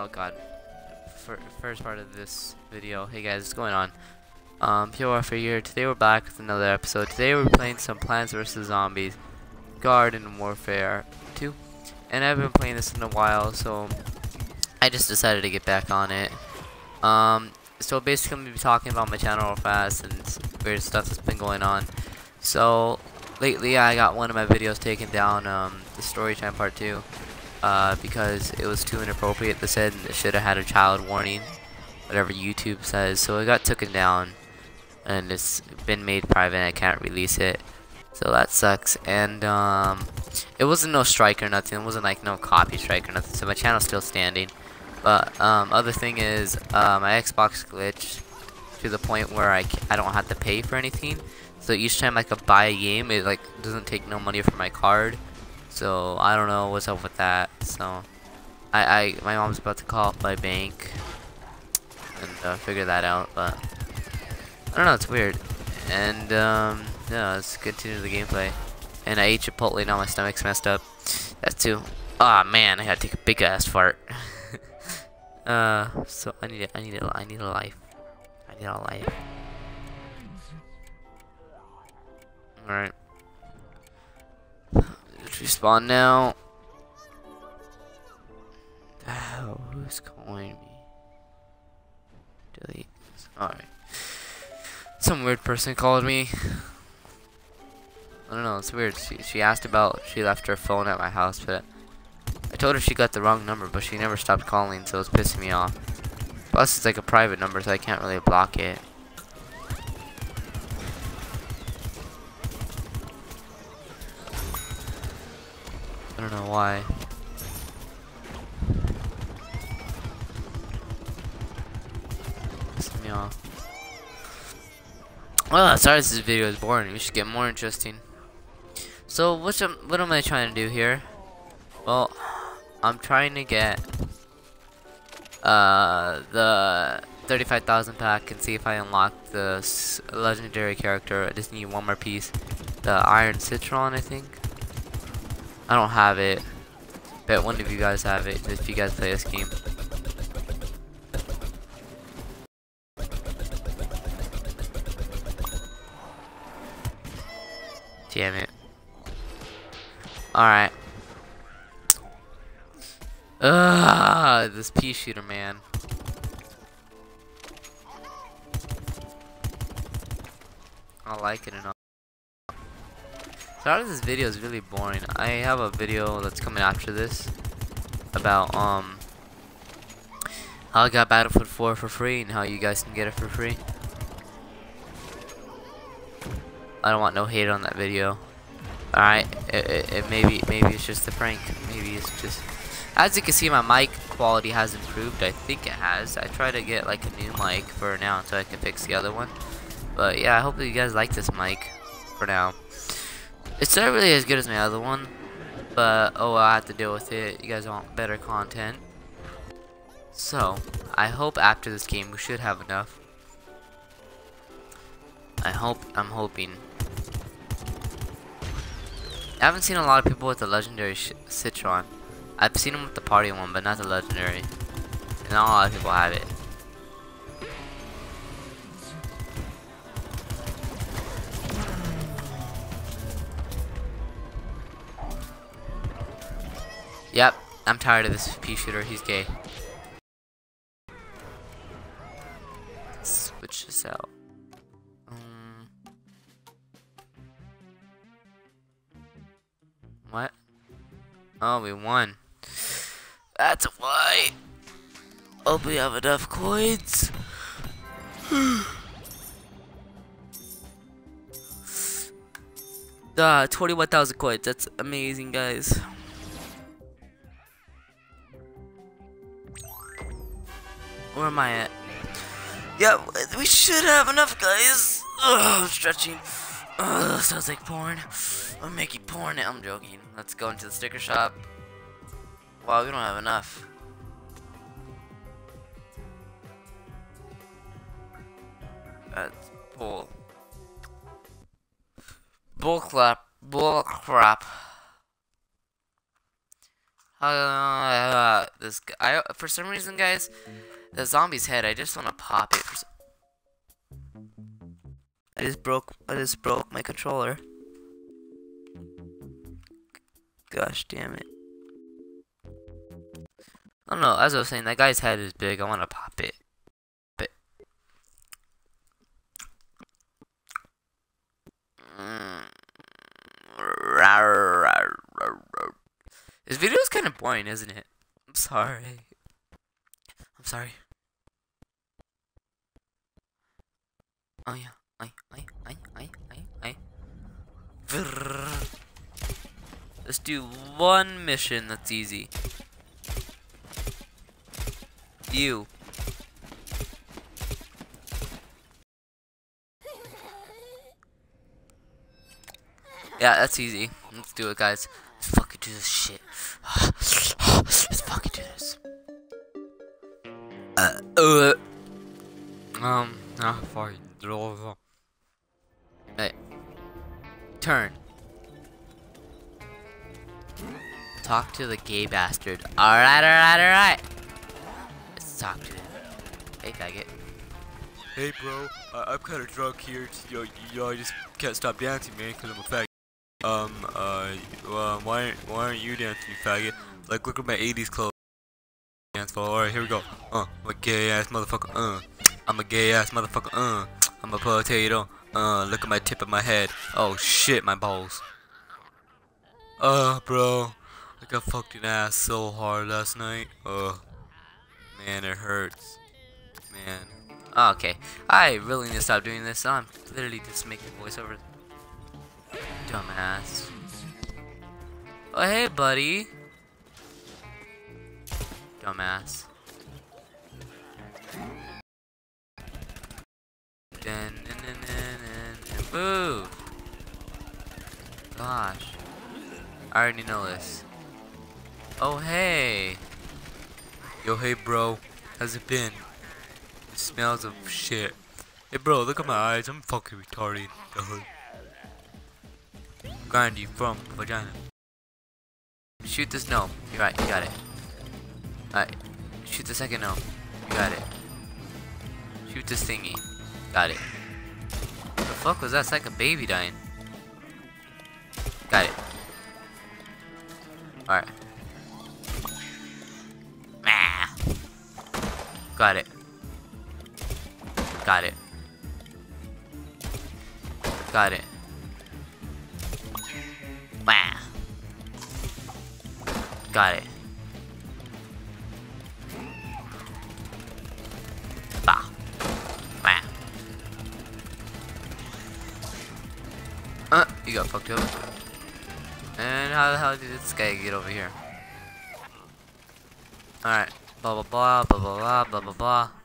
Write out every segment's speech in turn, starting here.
oh god. For, first part of this video. Hey guys, what's going on? Um, Pure Warfare here. Today we're back with another episode. Today we're playing some Plants vs. Zombies Garden Warfare 2. And I've been playing this in a while, so I just decided to get back on it. Um, so basically I'm going to be talking about my channel real fast and weird stuff that's been going on. So, lately I got one of my videos taken down, um, the story time part 2 uh, because it was too inappropriate. They said it should have had a child warning, whatever YouTube says. So it got taken down, and it's been made private. I can't release it, so that sucks. And um, it wasn't no strike or nothing. It wasn't like no copy strike or nothing. So my channel's still standing. But um, other thing is, uh, my Xbox glitched to the point where I I don't have to pay for anything. So each time I could buy a game, it like doesn't take no money from my card. So I don't know what's up with that. So I, I my mom's about to call up my bank and uh, figure that out. But I don't know. It's weird. And um, yeah, let's continue the gameplay. And I ate Chipotle. Now my stomach's messed up. That's too. Ah oh, man, I gotta take a big ass fart. uh, so I need it. I need it. I need a life. I need a life. All right. Respawn now. Oh, who's calling me? Delete. Alright. Some weird person called me. I don't know, it's weird. She, she asked about, she left her phone at my house, but I told her she got the wrong number, but she never stopped calling, so it's pissing me off. Plus, it's like a private number, so I can't really block it. I don't know why. Piss me off. Well, sorry this video is boring. We should get more interesting. So, what's what am I trying to do here? Well, I'm trying to get uh, the 35,000 pack and see if I unlock the legendary character. I just need one more piece. The Iron Citron, I think. I don't have it. Bet one of you guys have it if you guys play this game. Damn it. Alright. Ugh, this pea shooter man. I like it enough. Sorry this video is really boring. I have a video that's coming after this about um how I got Battlefield 4 for free and how you guys can get it for free. I don't want no hate on that video. Alright, it, it, it, maybe maybe it's just a prank. Maybe it's just as you can see my mic quality has improved. I think it has. I try to get like a new mic for now so I can fix the other one. But yeah, I hope you guys like this mic for now. It's not really as good as my other one, but oh, well, I have to deal with it. You guys want better content. So, I hope after this game we should have enough. I hope, I'm hoping. I haven't seen a lot of people with the legendary Citron. I've seen them with the party one, but not the legendary. And not a lot of people have it. Yep, I'm tired of this pea shooter. He's gay. Switch this out. Um, what? Oh, we won. That's why. Hope we have enough coins. Ah, 21,000 coins. That's amazing, guys. Where am I at? Yeah, we should have enough, guys. Ugh, I'm stretching. Ugh, sounds like porn. I'm making porn. I'm joking. Let's go into the sticker shop. Wow, we don't have enough. That's bull. Bull crap. Bull crap. Uh, this guy, I, for some reason, guys, the zombie's head. I just want to pop it. I just broke. I just broke my controller. Gosh damn it. I don't know. As I was saying, that guy's head is big. I want to pop it. But. Mm. This video is kind of boring, isn't it? I'm sorry. Sorry. Oh yeah. I, I, I, I, I, I. Let's do one mission that's easy. You. Yeah, that's easy. Let's do it, guys. Let's fucking do this shit. Let's fucking do this. Uh, uh. Um, ah, fine. Hey. Turn. Talk to the gay bastard. Alright, alright, alright. Let's talk to him. Hey, faggot. Hey, bro. Uh, I'm kind of drunk here. Yo, yo, I just can't stop dancing, man, because I'm a faggot. Um, uh, well, why, aren't, why aren't you dancing, you faggot? Like, look at my 80s clothes. For. Alright, here we go. Uh, I'm a gay ass motherfucker. Uh, I'm a gay ass motherfucker. Uh, I'm a potato. Uh, look at my tip of my head. Oh shit, my balls. Uh, bro. I got fucked in ass so hard last night. Uh, man, it hurts. Man. Oh, okay. I really need to stop doing this. I'm literally just making voiceover. Dumbass. Oh, hey, buddy. Dumbass. Dun, dun, dun, dun, Move! Gosh. I already know this. Oh, hey! Yo, hey, bro. How's it been? It smells of shit. Hey, bro, look at my eyes. I'm fucking retarded. Grandy from vagina. Shoot this no. You're right, you got it. Alright. Shoot the second no. You got it. Shoot this thingy. Got it. The fuck was that? It's like a baby dying. Got it. Alright. Ah. Got it. Got it. Got it. Wah. Got it. You got fucked up. And how the hell did this guy get over here? Alright. Blah blah blah blah blah blah blah blah blah.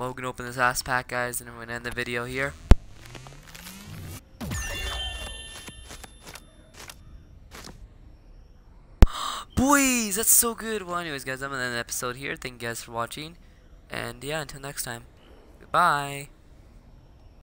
Well, we're gonna open this ass pack, guys, and I'm gonna end the video here. Boys, that's so good. Well, anyways, guys, I'm gonna end the episode here. Thank you guys for watching, and yeah, until next time, goodbye.